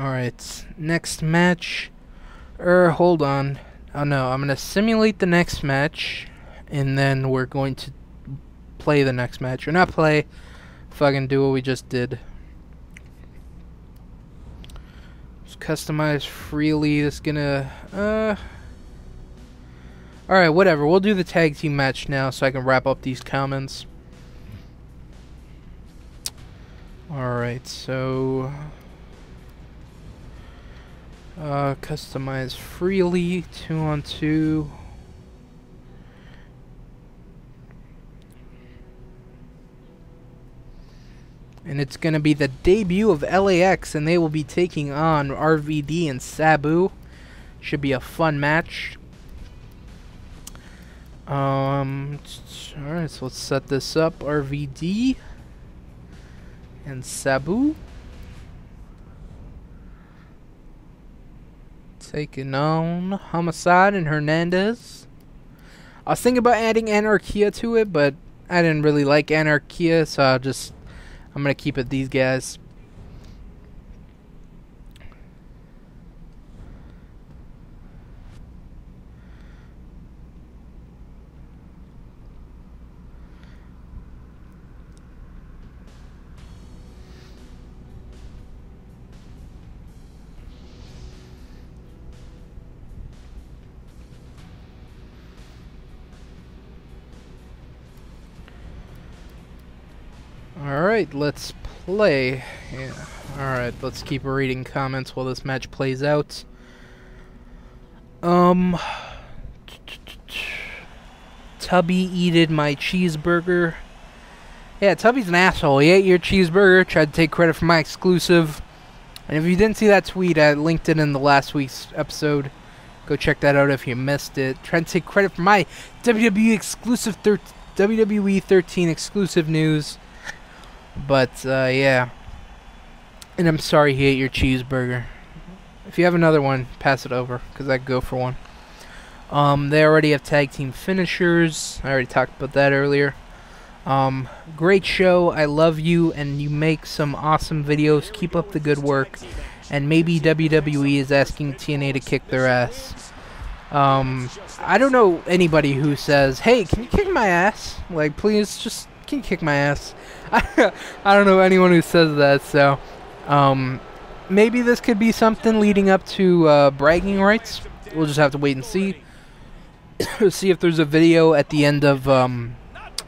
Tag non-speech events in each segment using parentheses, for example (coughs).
Alright, next match. Er, hold on. Oh no, I'm gonna simulate the next match, and then we're going to play the next match. Or not play, fucking do what we just did. Just customize freely. This gonna, uh... Alright, whatever. We'll do the tag team match now so I can wrap up these comments. Alright, so... Uh, customize freely, two on two. And it's going to be the debut of LAX, and they will be taking on RVD and Sabu. Should be a fun match. Um, alright, so let's set this up. RVD and Sabu. Taking on Homicide and Hernandez. I was thinking about adding Anarquia to it, but I didn't really like Anarquia, so I'll just I'm gonna keep it these guys. Alright, let's play. Yeah. Alright, let's keep reading comments while this match plays out. Um... Tubby eated my cheeseburger. Yeah, Tubby's an asshole. He ate your cheeseburger, tried to take credit for my exclusive. And if you didn't see that tweet, I linked it in the last week's episode. Go check that out if you missed it. Trying to take credit for my WWE exclusive WWE 13 exclusive news. But, uh, yeah. And I'm sorry he ate your cheeseburger. If you have another one, pass it over, because I go for one. Um, they already have tag team finishers. I already talked about that earlier. Um, great show. I love you, and you make some awesome videos. Keep up the good work. And maybe WWE is asking TNA to kick their ass. Um, I don't know anybody who says, "Hey, can you kick my ass?" Like, please, just can kick my ass? (laughs) I, don't know anyone who says that, so um, maybe this could be something leading up to uh, bragging rights. We'll just have to wait and see. (coughs) see if there's a video at the end of um,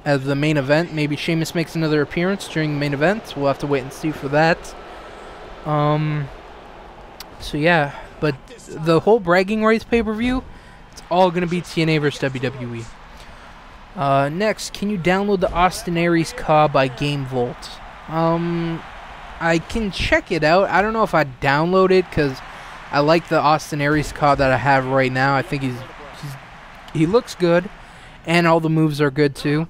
the main event. Maybe Sheamus makes another appearance during the main event. We'll have to wait and see for that. Um. So yeah, but the whole bragging rights pay per view, it's all gonna be TNA versus WWE. Uh, next, can you download the Austin Aries CAW by GameVolt? Um, I can check it out. I don't know if I download it because I like the Austin Aries CAW that I have right now. I think he's, he's he looks good, and all the moves are good too.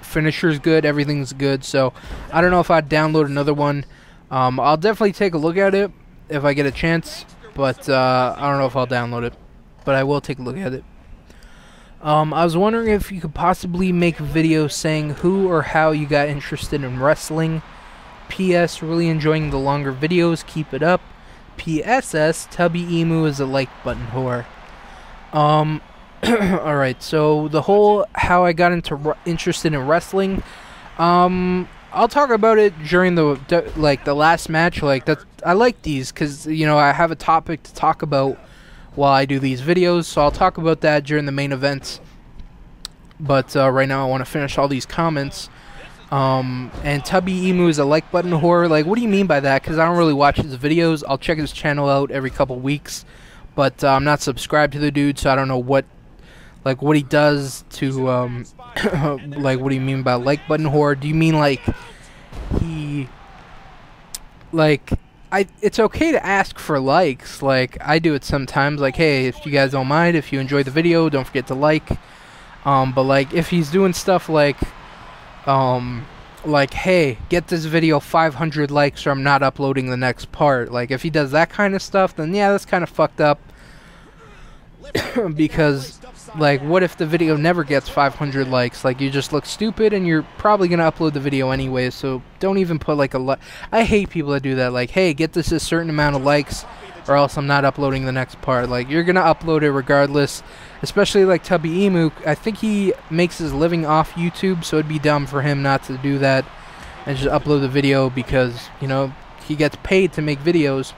Finisher's good, everything's good. So I don't know if I'd download another one. Um, I'll definitely take a look at it if I get a chance, but uh, I don't know if I'll download it. But I will take a look at it. Um, I was wondering if you could possibly make a video saying who or how you got interested in wrestling. P.S. Really enjoying the longer videos. Keep it up. P.S.S. Tubby Emu is a like button whore. Um, (coughs) alright, so the whole how I got into interested in wrestling. Um, I'll talk about it during the like the last match. Like that, I like these because you know I have a topic to talk about while I do these videos. So I'll talk about that during the main events. But uh, right now I want to finish all these comments. Um, and Tubby Emu is a like button whore. Like, what do you mean by that? Because I don't really watch his videos. I'll check his channel out every couple weeks. But uh, I'm not subscribed to the dude, so I don't know what, like, what he does to, um, (coughs) like, what do you mean by like button whore? Do you mean, like, he, like, I it's okay to ask for likes. Like I do it sometimes. Like, hey, if you guys don't mind, if you enjoy the video, don't forget to like. Um, but like if he's doing stuff like, um, like hey, get this video 500 likes or I'm not uploading the next part. Like if he does that kind of stuff, then yeah, that's kind of fucked up. (coughs) because like what if the video never gets 500 likes? Like you just look stupid and you're probably to upload the video anyway so don't even put like a like i hate people that do that like hey get this a certain amount of likes or else i'm not uploading the next part. Like you're to upload it regardless especially like tubby emu i think he makes his living off youtube so it'd be dumb for him not to do that and just upload the video because you know he gets paid to make videos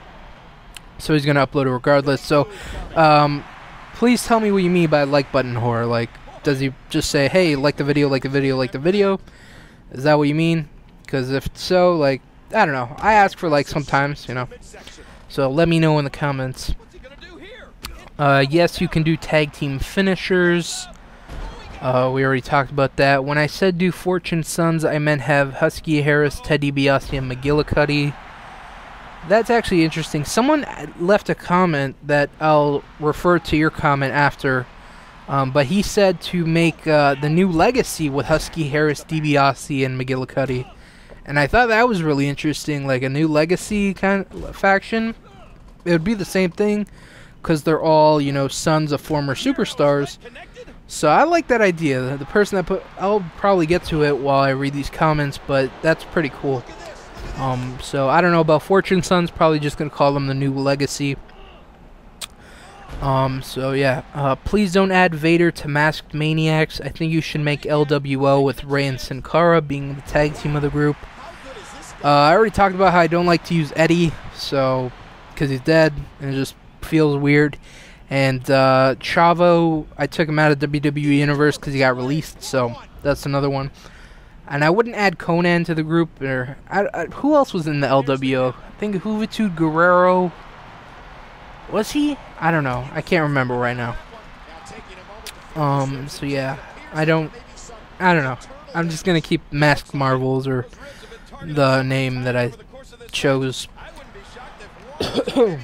so he's going to upload it regardless. So um, please tell me what you mean by like button horror. Like, does he just say, hey, like the video, like the video, like the video? Is that what you mean? Because if so, like, I don't know. I ask for like sometimes, you know. So let me know in the comments. Uh, yes, you can do tag team finishers. Uh, we already talked about that. When I said do Fortune Sons, I meant have Husky Harris, Teddy DiBiase, and McGillicutty that's actually interesting. Someone left a comment that I'll refer to your comment after, um, but he said to make uh, the new legacy with Husky Harris, DiBiase, and McGillicutty, and I thought that was really interesting. Like a new legacy kind of faction, it would be the same thing because they're all you know sons of former superstars. So I like that idea. The person that put, I'll probably get to it while I read these comments, but that's pretty cool. Um, so I don't know about Fortune Sons. Probably just gonna call them the new Legacy. Um, so yeah, uh, please don't add Vader to Masked Maniacs. I think you should make LWO with Rey and Sin Cara being the tag team of the group. Uh, I already talked about how I don't like to use Eddie, so because he's dead and it just feels weird. And uh, Chavo, I took him out of WWE Universe because he got released, so that's another one. And I wouldn't add Konnan to the group. Or I, I, who else was in the LWO? I think Juventud Guerrero. Was he? I don't know. I can't remember right now. Um. So yeah, I don't. I don't know. I'm just gonna keep Masked Marvels or the name that I chose. (coughs)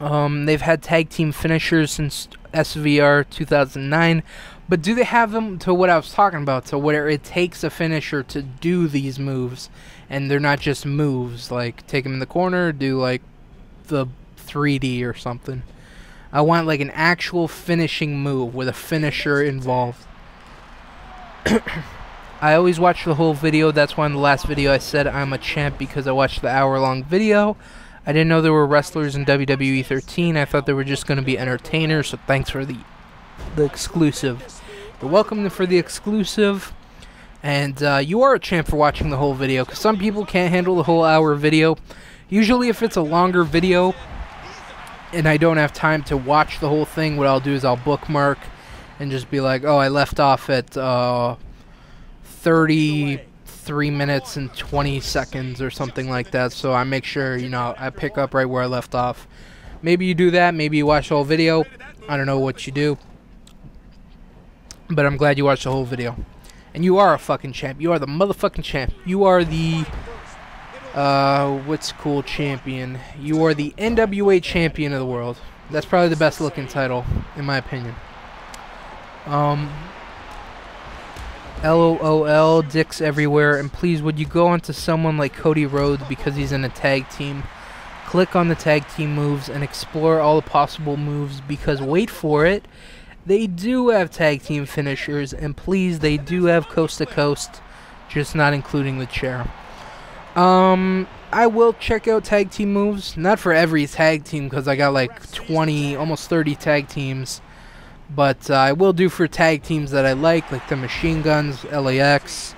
um. They've had tag team finishers since SVR 2009. But do they have them to what I was talking about, to where it takes a finisher to do these moves, and they're not just moves like take them in the corner, do like the 3D or something. I want like an actual finishing move with a finisher involved. (coughs) I always watch the whole video. That's why in the last video I said I'm a champ because I watched the hour long video. I didn't know there were wrestlers in WWE 13. I thought they were just going to be entertainers, so thanks for the the exclusive. You're welcome for the exclusive. And uh, you are a champ for watching the whole video, because some people can't handle the whole hour video. Usually if it's a longer video, and I don't have time to watch the whole thing, what I'll do is I'll bookmark and just be like, oh, I left off at uh, 33 minutes and 20 seconds or something like that. So I make sure, you know, I pick up right where I left off. Maybe you do that. Maybe you watch the whole video. I don't know what you do. But I'm glad you watched the whole video. And you are a fucking champ. You are the motherfucking champ. You are the uh what's cool champion. You are the NWA champion of the world. That's probably the best looking title in my opinion. Um LOL dicks everywhere and please would you go onto someone like Cody Rhodes because he's in a tag team. Click on the tag team moves and explore all the possible moves because wait for it they do have tag team finishers, and please, they do have coast to coast, just not including the chair. Um, I will check out tag team moves, not for every tag team because I got like 20, almost 30 tag teams, but uh, I will do for tag teams that I like, like the Machine Guns, LAX,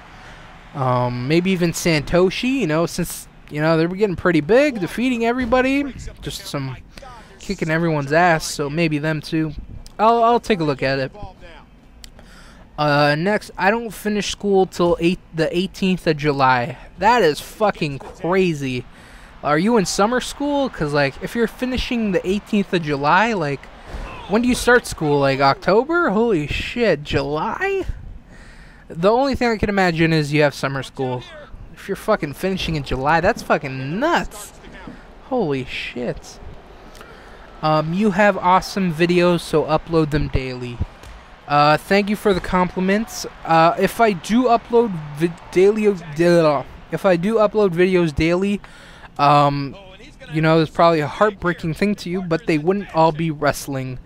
um, maybe even Santoshi. You know, since you know they're getting pretty big, defeating everybody, just some kicking everyone's ass. So maybe them too. I'll I'll take a look at it. Uh, next, I don't finish school till eight the 18th of July. That is fucking crazy. Are you in summer school? Cause like, if you're finishing the 18th of July, like, when do you start school? Like October? Holy shit, July? The only thing I can imagine is you have summer school. If you're fucking finishing in July, that's fucking nuts. Holy shit. Um, you have awesome videos, so upload them daily. Uh, thank you for the compliments. Uh, if I do upload daily, if I do upload videos daily, um, you know, it's probably a heartbreaking thing to you, but they wouldn't all be wrestling.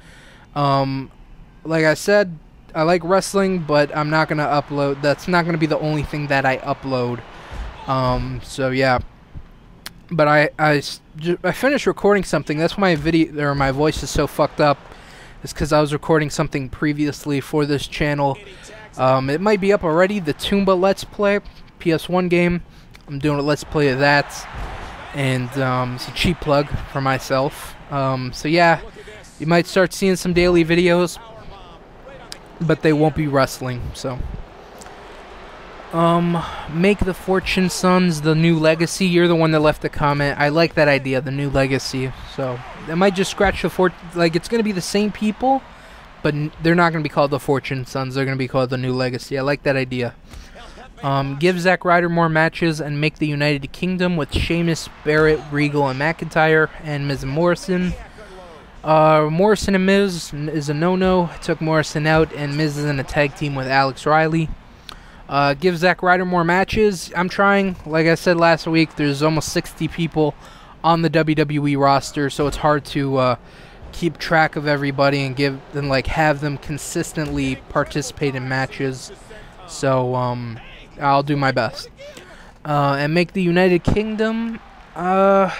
Um, like I said, I like wrestling, but I'm not gonna upload. That's not gonna be the only thing that I upload. Um, so yeah. But I I I finished recording something. That's why my video or my voice is so fucked up. It's because I was recording something previously for this channel. Um, it might be up already. The Tomba Let's Play PS1 game. I'm doing a Let's Play of that, and um, it's a cheap plug for myself. Um, so yeah, you might start seeing some daily videos but they won't be wrestling. So, um, make the Fortune Sons the new legacy. You're the one that left the comment. I like that idea, the new legacy. So they might just scratch the fort. Like it's gonna be the same people, but they're not gonna be called the Fortune Sons. They're gonna be called the new legacy. I like that idea. Um, give Zack Ryder more matches and make the United Kingdom with Sheamus, Barrett, Regal, and McIntyre, and Miz Morrison. Uh, Morrison and Miz is a no-no. Took Morrison out, and Miz is in a tag team with Alex Riley. Uh, give Zack Ryder more matches. I'm trying. Like I said last week, there's almost 60 people on the WWE roster, so it's hard to uh, keep track of everybody and give and like have them consistently participate in matches. So um, I'll do my best. Uh, and make the United Kingdom. Uh,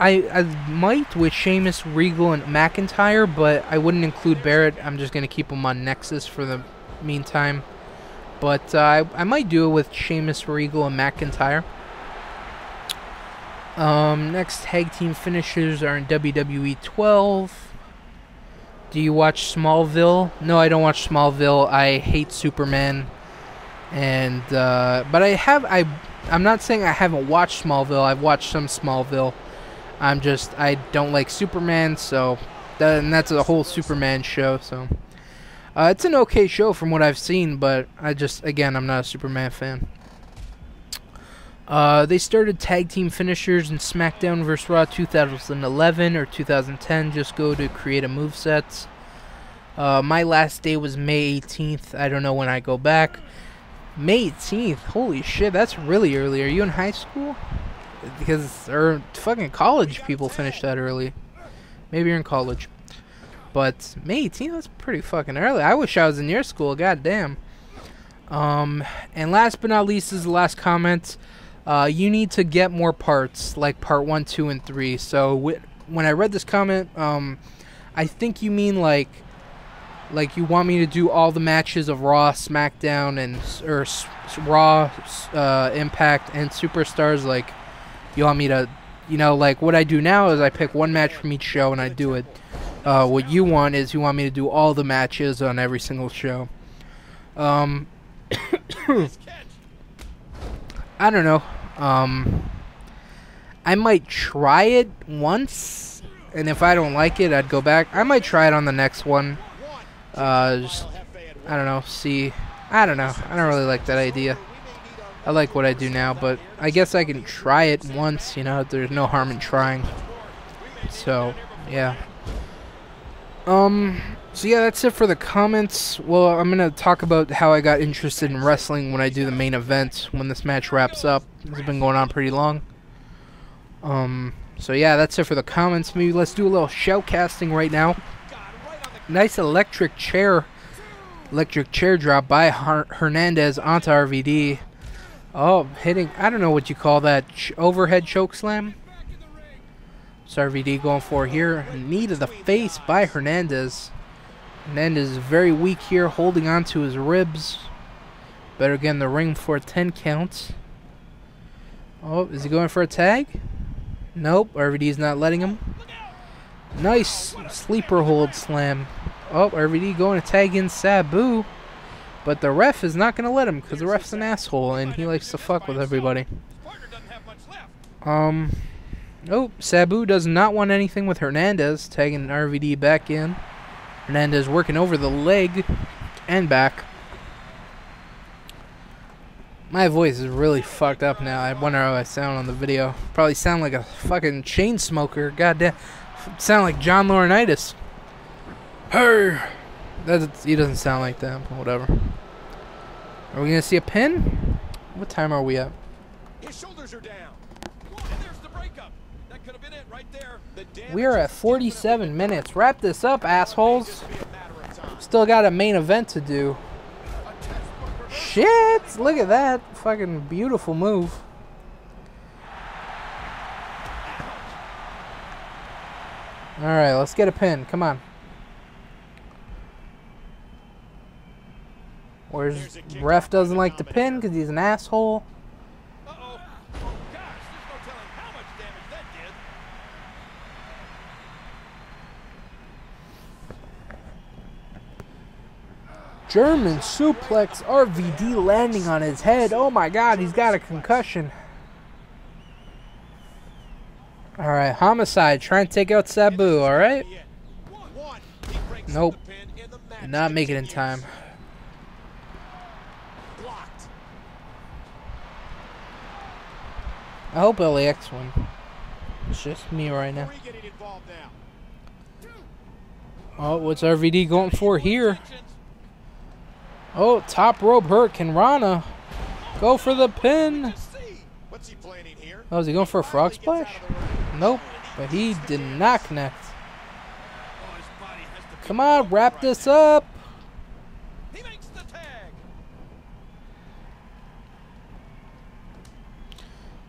I, I might with Sheamus, Regal, and McIntyre, but I wouldn't include Barrett. I'm just going to keep him on Nexus for the meantime. But uh, I, I might do it with Sheamus, Regal, and McIntyre. Um, next tag team finishers are in WWE 12. Do you watch Smallville? No, I don't watch Smallville. I hate Superman. And uh, but I have I I'm not saying I haven't watched Smallville. I've watched some Smallville. I'm just I don't like Superman, so that, and that's a whole Superman show. So uh, it's an okay show from what I've seen, but I just again I'm not a Superman fan. Uh, they started tag team finishers in SmackDown vs. Raw 2011 or 2010. Just go to create a move sets. Uh, my last day was May 18th. I don't know when I go back. May 18th. Holy shit, that's really early. Are you in high school? because or fucking college people finish that early. Maybe you're in college. But May 18th, that's pretty fucking early. I wish I was in your school. God damn. Um, and last but not least is the last comment. Uh, you need to get more parts, like part one, two, and three. So when I read this comment, um, I think you mean like, like you want me to do all the matches of Raw, SmackDown, and or Raw, uh, Impact, and Superstars, like you want me to, you know, like what I do now is I pick one match from each show and I do it. Uh, what you want is you want me to do all the matches on every single show. Um, (coughs) I don't know. Um, I might try it once, and if I don't like it, I'd go back. I might try it on the next one. Uh, just, I don't know. See, I don't know. I don't really like that idea. I like what I do now, but I guess I can try it once, you know, there's no harm in trying. So, yeah. Um, so yeah, that's it for the comments. Well, I'm going to talk about how I got interested in wrestling when I do the main event, when this match wraps up. It's been going on pretty long. Um, so yeah, that's it for the comments. Maybe let's do a little shoutcasting right now. Nice electric chair, electric chair drop by Hernandez onto RVD. Oh, hitting, I don't know what you call that, overhead choke slam. RVD going for here. Knee to the face by Hernandez. Hernandez is very weak here, holding on to his ribs. Better get in the ring for a 10 count. Oh, is he going for a tag? Nope, RVD's not letting him. Nice sleeper hold slam. Oh, RVD going to tag in Sabu. But the ref is not going to let him because the ref's an asshole and he likes to fuck with everybody. Um, oh, Sabu does not want anything with Hernandez, tagging RVD back in. Hernandez working over the leg and back. My voice is really fucked up now. I wonder how I sound on the video. Probably sound like a fucking chain smoker. Goddamn. Sound like John Laurinaitis. Hey! That's, he doesn't sound like that, but whatever. Are we gonna see a pin? What time are we at? His shoulders are down. And there's the breakup. We are at 47 minutes. Wrap this up, assholes. Still got a main event to do. Shit! Look at that. Fucking beautiful move. Alright, let's get a pin. Come on. Where's ref doesn't like the pin because he's an asshole. German suplex RVD landing on his head. Oh my god, he's got a concussion. Alright, Homicide trying to take out Sabu, alright? Nope. Did not make it in time. I hope LAX win. It's just me right now. Oh, what's RVD going for here? Oh, top rope hurricanrana. Go for the pin. Oh, is he going for a frog splash? Nope, but he did not connect. Come on, wrap this up.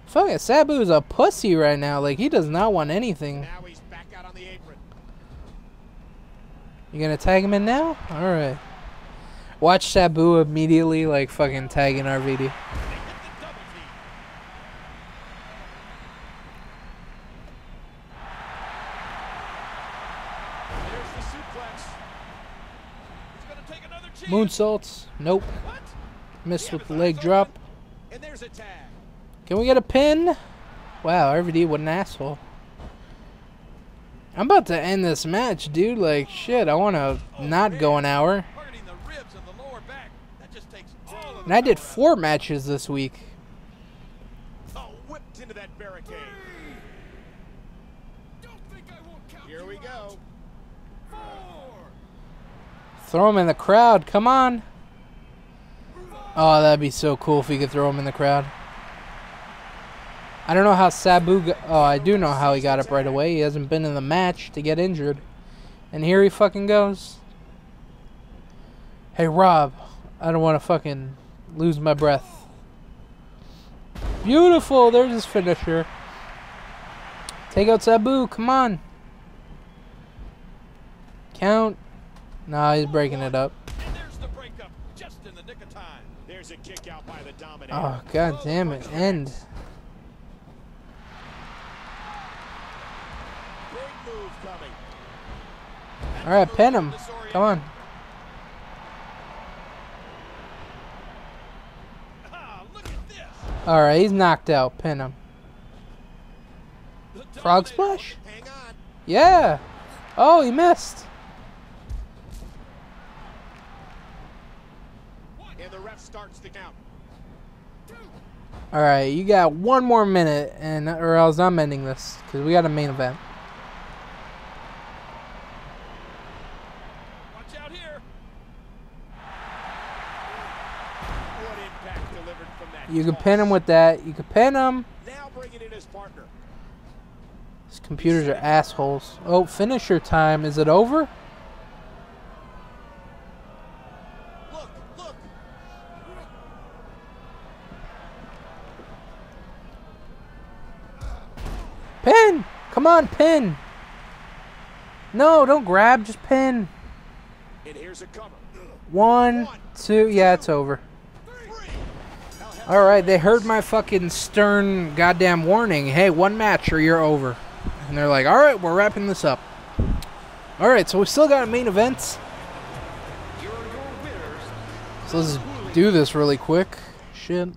Fucking Sabu is a pussy right now. Like, he does not want anything. You gonna tag him in now? Alright. Watch Sabu immediately, like, fucking tagging RVD. Moonsaults. Nope. Missed with the leg drop. Can we get a pin? Wow, RVD, what an asshole. I'm about to end this match, dude. Like, shit, I want to not go an hour. And I did four matches this week. Here we go. Throw him in the crowd. Come on. Oh, that'd be so cool if we could throw him in the crowd. I don't know how Sabu... Got, oh, I do know how he got up right away. He hasn't been in the match to get injured. And here he fucking goes. Hey, Rob. I don't want to fucking lose my breath. Beautiful. There's his finisher. Take out Sabu. Come on. Count. Nah, he's breaking it up. Oh, god damn it. End. Alright, pin him. Come on. Alright, he's knocked out. Pin him. Frog splash? Yeah. Oh, he missed. Alright, you got one more minute, and or else I'm ending this, because we got a main event. You can pin him with that. You can pin him. These computers are assholes. Oh, finisher time. Is it over? Look, look. Pin! Come on, pin! No, don't grab. Just pin. One, two. Yeah, it's over. Alright, they heard my fucking stern goddamn warning. Hey, one match or you're over. And they're like, alright, we're wrapping this up. Alright, so we still got main event. So let's do this really quick. Shit.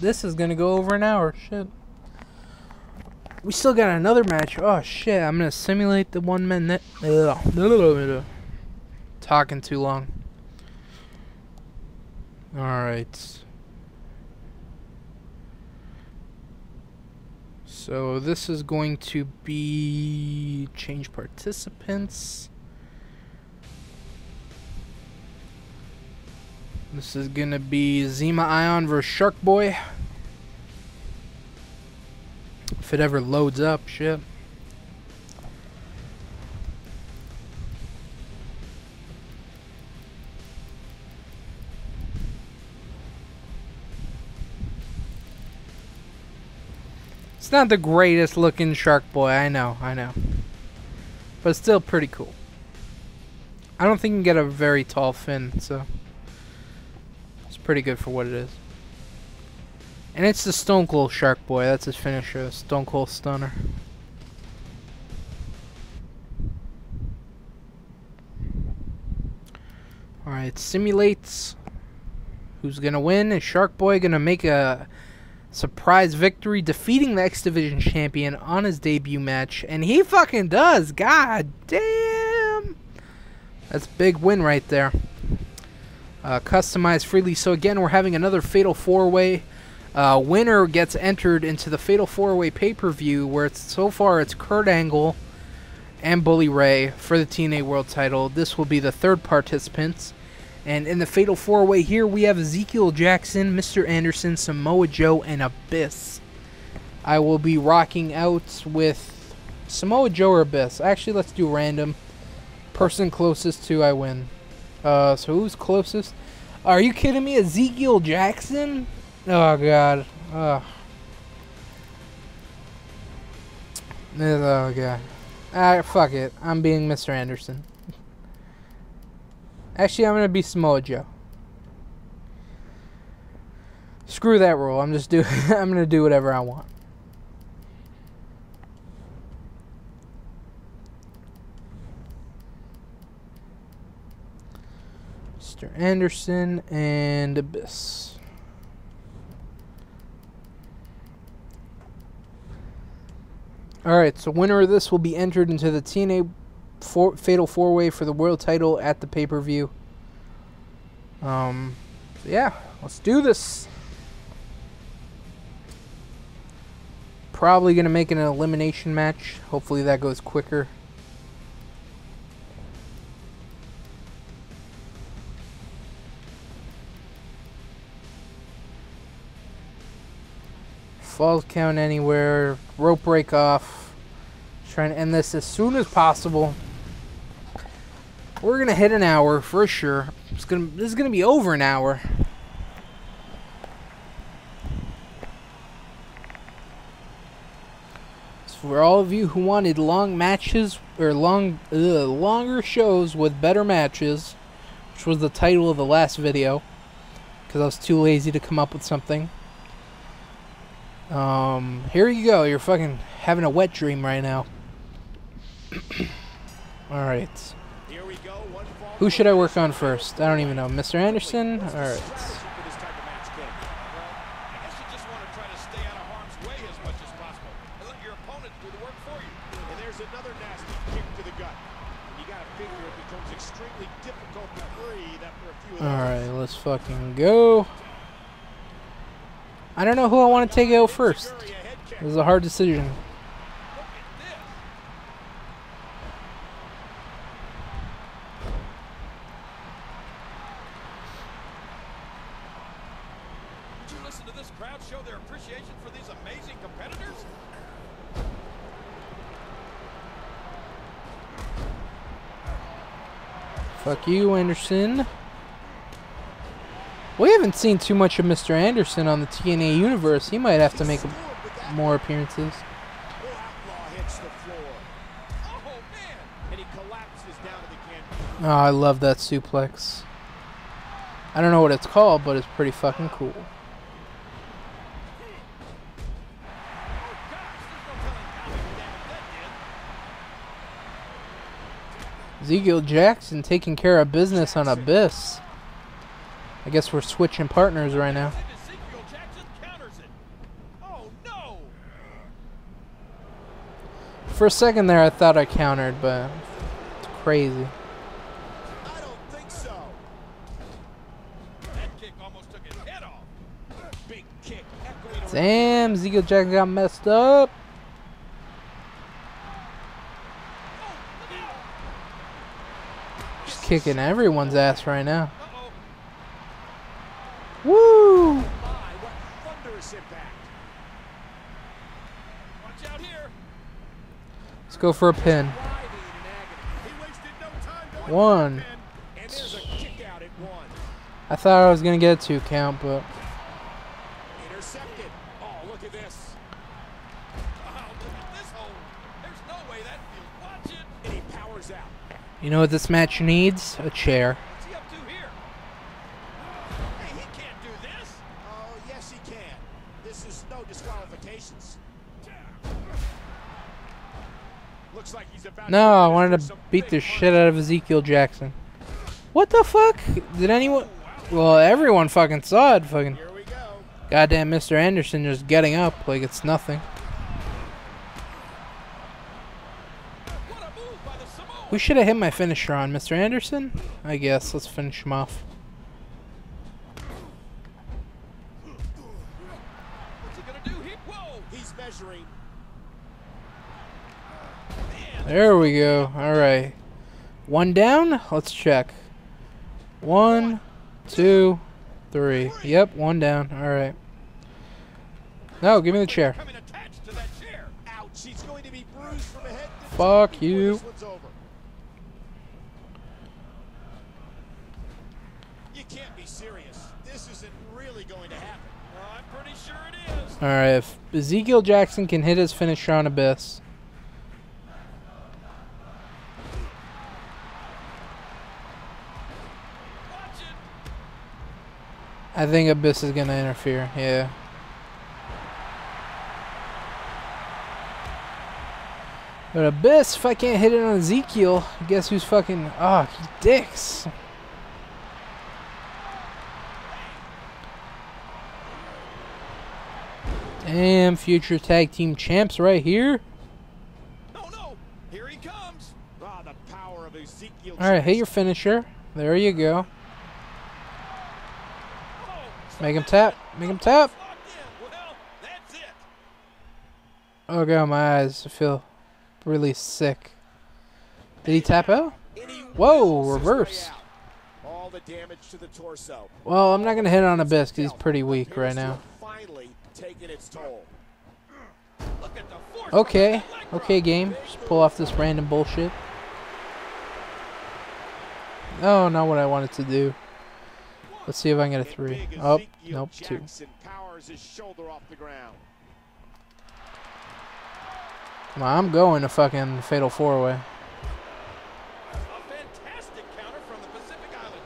This is gonna go over an hour. Shit. We still got another match. Oh shit, I'm gonna simulate the one minute. Talking too long. Alright. So this is going to be change participants. This is gonna be Zema Ion versus Shark Boy. If it ever loads up, shit. Not the greatest looking Shark Boy, I know, I know. But still pretty cool. I don't think you can get a very tall fin, so it's pretty good for what it is. And it's the Stone Cold Shark Boy, that's his finisher, Stone Cold Stunner. Alright, simulates. Who's gonna win? Is Shark Boy gonna make a surprise victory, defeating the X Division champion on his debut match? And he fucking does! God damn! That's big win right there. Uh, customized freely. So again, we're having another Fatal 4-Way. Uh, winner gets entered into the Fatal 4-Way pay-per-view, where it's so far it's Kurt Angle and Bully Ray for the TNA World Title. This will be the third participants. And in the Fatal 4-Way here, we have Ezekiel Jackson, Mr. Anderson, Samoa Joe, and Abyss. I will be rocking out with Samoa Joe or Abyss. Actually, let's do random. Person closest to I win. Uh, so who's closest? Are you kidding me? Ezekiel Jackson? Oh god. Ugh. Oh god. Ah, fuck it. I'm being Mr. Anderson. Actually, I'm gonna be Samoa Joe. Screw that rule. I'm just do. (laughs) I'm gonna do whatever I want. Mr. Anderson and Abyss. Alright, so winner of this will be entered into the TNA four, Fatal 4 Way for the world title at the pay per view. Um, so yeah, let's do this. Probably going to make an elimination match. Hopefully that goes quicker. Falls count anywhere. Rope break off. Trying to end this as soon as possible. We're gonna hit an hour for sure. It's gonna this is gonna be over an hour. So for all of you who wanted long matches or long ugh, longer shows with better matches, which was the title of the last video, because I was too lazy to come up with something. Um, here you go. You're fucking having a wet dream right now. (clears throat) All right. Here we go. One fall Who should I work on first? I don't even know. Mr. Anderson? All right. for this type of match, kid. Well, I guess you just want to try to stay out of harm's way as much as possible and let your opponent do the work for you. And there's another nasty kick to the gut. And you got to figure it becomes extremely difficult to breathe after a few of All those. right, let's fucking go. I don't know who I want to take out first. This is a hard decision. Look at this. Did you listen to this crowd show their appreciation for these amazing competitors? Fuck you, Anderson. We haven't seen too much of Mr. Anderson on the TNA universe. He might have to make more appearances. Oh, I love that suplex. I don't know what it's called, but it's pretty fucking cool. Ezekiel Jackson taking care of business on Abyss. I guess we're switching partners right now. For a second there, I thought I countered, but it's crazy. Damn, Ezekiel Jackson got messed up. Oh, look out. Just kicking everyone's ass right now. Woo! My, what thunderous impact. Watch out here. Let's go for a pin. Writhing in agony. He wasted no time going for One. the pin, And there's a kick out at one. I thought I was gonna get a two count, but Intercepted. Oh, look at this. Oh, look at this hole. There's no way that feels. Watch it. And he powers out. You know what this match needs? A chair. What's he up to here? Hey, he can't do this. Oh, yes, he can. This is no disqualifications. Looks like he's about No, I wanted to beat the shit out of Ezekiel Jackson. What the fuck? Did anyone? Well, everyone fucking saw it. Fucking Here we go. goddamn Mr. Anderson just getting up like it's nothing. What a move by the Samoan. We should have hit my finisher on Mr. Anderson. I guess let's finish him off. What's he gonna do? He, whoa! He's measuring. There we go. All right, one down. Let's check. One, two, three. Yep, one down. All right. No, give me the chair. coming attached to that chair. Ouch! He's going to be bruised from head to Fuck toe before you. This one's over. You can't be serious. This isn't really going to happen. I'm pretty sure it is. All right. If Ezekiel Jackson can hit his finisher on Abyss, I think Abyss is gonna interfere. Yeah. But Abyss, if I can't hit it on Ezekiel, guess who's fucking. Oh, dicks. Damn, future tag team champs right here. No, no. Here he comes. Ah, the power of Ezekiel. All right, hit your finisher. There you go. Oh, Make him tap. Make him tap. Locked in. Well, that's it. Oh god, my eyes. Feel really sick. Did he tap out? Whoa, wills his way reverse. All the damage to the torso. Well, I'm not gonna hit on Abyss because he's pretty weak right now. Taken its toll. Look at the force Okay, behind that leg drop. okay, game. Just pull off this random bullshit. Oh, not what I wanted to do. Let's see if I can get a three. Oh, nope, two. Powers his shoulder off the ground. Come on, I'm going to fucking fatal four way. A fantastic counter from the Pacific Island.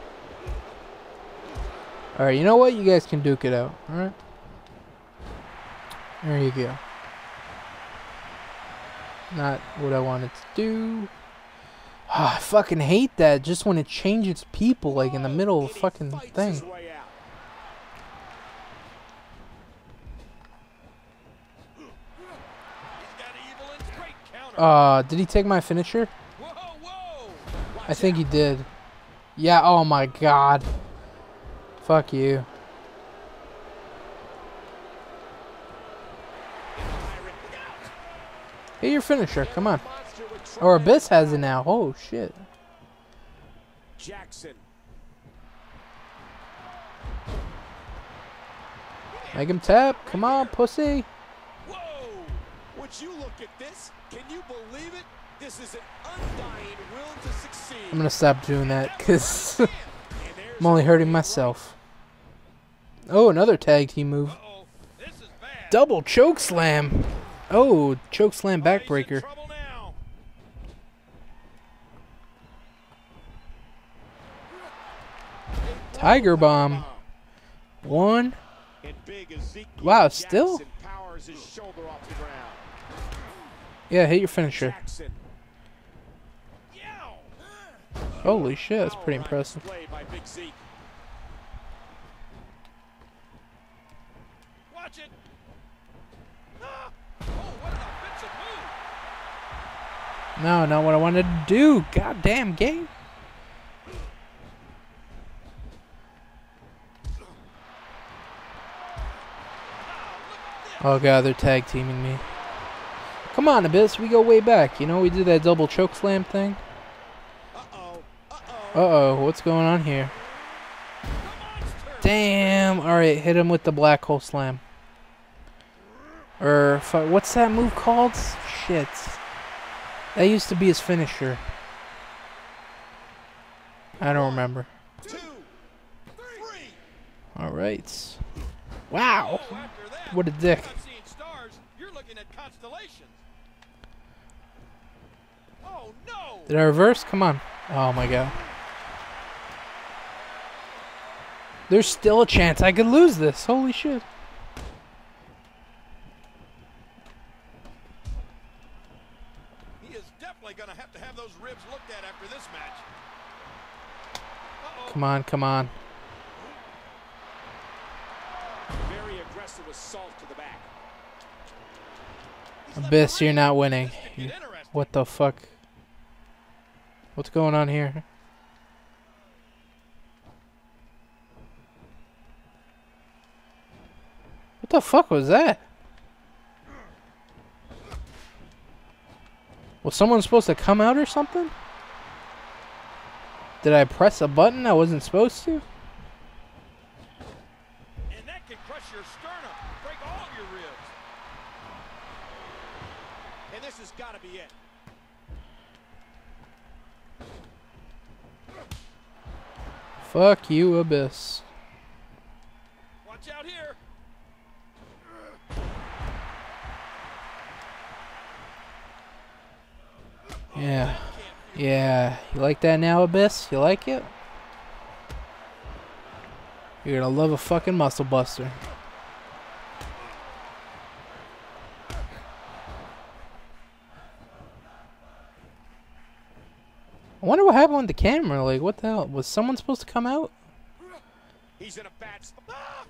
All right, you know what? You guys can duke it out. All right. There you go. Not what I wanted to do. Ah, (sighs) I fucking hate that. Just when it changes people, like in the middle of a fucking thing. Uh, did he take my finisher? I think he did. Yeah, oh my god. Fuck you. Hit your finisher, come on. Or Abyss has it now. Oh shit. Jackson. Make him tap. Come on, pussy. Whoa! Would you look at this? Can you believe it? This is an undying will to succeed. I'm gonna stop doing that because (laughs) I'm only hurting myself. Oh, another tag team move. Uh-oh. This is bad. Double choke slam. Oh, choke slam backbreaker. Tiger bomb. One. And big Ezekiel Wow, still? Jackson powers his shoulder off the ground. Yeah, hit your finisher. Holy shit, that's pretty impressive. display by Big Zeke. Watch it. Ah! Oh, what an offensive move. No, not what I wanted to do. God damn game. Oh god, they're tag teaming me. Come on, Abyss, we go way back. You know, we did that double choke slam thing. Uh-oh. Uh oh, what's going on here? Damn. Alright, hit him with the black hole slam. Or what's that move called? Shit. That used to be his finisher. I don't remember. All right. Wow. What a dick. Did I reverse? Come on. Oh my god. There's still a chance I could lose this. Holy shit. He is definitely going to have to have those ribs looked at after this match. Uh-oh. Come on, come on. Very aggressive assault to the back. Abyss, you're not winning. This could get You- interesting. What the fuck? What's going on here? What the fuck was that? Was someone supposed to come out or something? Did I press a button I wasn't supposed to? And that can crush your sternum, break all your ribs. And this has got to be it. Fuck you, Abyss. Watch out here. Yeah. Yeah. You like that now, Abyss? You like it? You're gonna love a fucking muscle buster. I wonder what happened with the camera. Like, what the hell? Was someone supposed to come out? He's in a bad spot. Ah!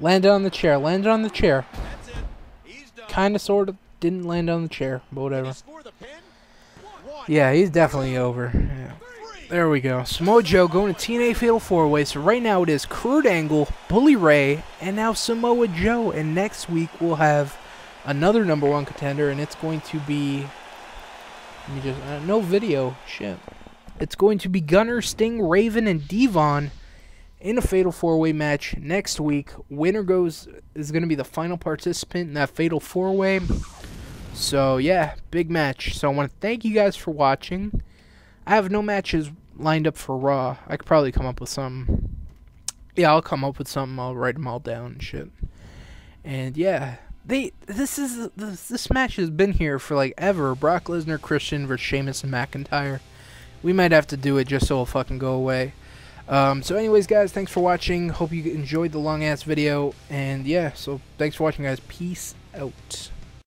Landed on the chair. Landed on the chair. He's done. Kinda, sorta. Didn't land on the chair, but whatever. he score the pin? One, Yeah, he's definitely over. Yeah. There we go. Samoa Joe going to TNA Fatal 4 Way. So right now it is Kurt Angle, Bully Ray, and now Samoa Joe. And next week we'll have another number one contender, and it's going to be. Let me just. Uh, no video. Shit. It's going to be Gunner, Sting, Raven, and Devon in a Fatal 4 Way match next week. Winner goes is going to be the final participant in that Fatal 4 Way. So yeah, big match. So I want to thank you guys for watching. I have no matches lined up for Raw. I could probably come up with some. Yeah, I'll come up with something. I'll write them all down and shit. And yeah, they this is this, this match has been here for like ever. Brock Lesnar, Christian versus Sheamus and McIntyre. We might have to do it just so it'll fucking go away. Um, so, anyways, guys, thanks for watching. Hope you enjoyed the long ass video. And yeah, so thanks for watching, guys. Peace out.